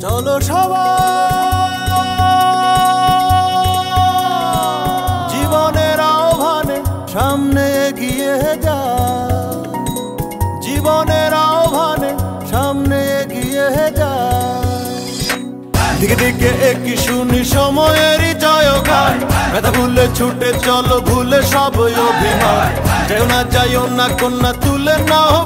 চলো সবাই। জীবনের আহ্বানে সামনে এগিয়ে যা। জীবনের আহ্বানে সামনে এগিয়ে যা। দিকে দিকে একই শুনি সময়েরই জয় গায় ব্যথা ভুলে ছুটে চলো, ভুলে সব অভিনয় যেও না, যাইও না, কন্যা তুলে না হো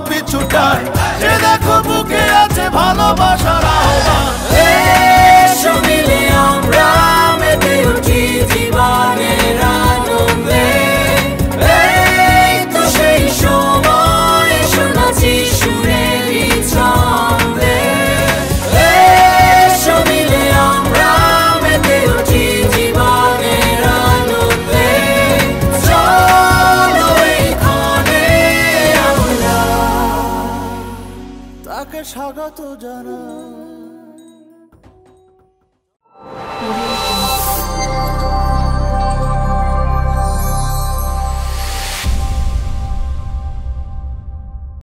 আপনাকে স্বাগত জানাই।